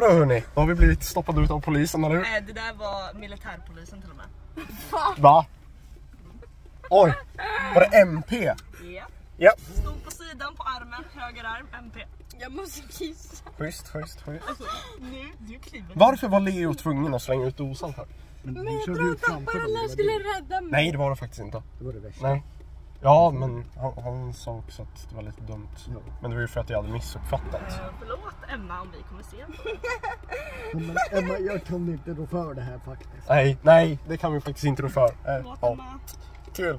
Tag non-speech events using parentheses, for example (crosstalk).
Vadå hörni? Då har vi blivit stoppade ut av polisen, eller hur? Eh, det där var militärpolisen till och med. Va? Oj! Var det MP? Ja. Ja. Stod på sidan på armen, höger arm, MP. Jag måste kissa. Schysst, schysst, schysst. Nu, du kliver. Varför var Leo tvungen att slänga ut dosan för? Men Men du jag trodde att det skulle rädda mig. Nej, det var det faktiskt inte. Det var det värsta. Nej. Ja, men han, han sa också att det var lite dumt. Ja. Men det var ju för att jag hade missuppfattat. Eh, förlåt Emma om vi kommer se på det. (laughs) Men Emma, jag kunde inte rå för det här faktiskt. Nej, nej, det kan vi faktiskt inte rå för. Förlåt ja. Emma. Kul.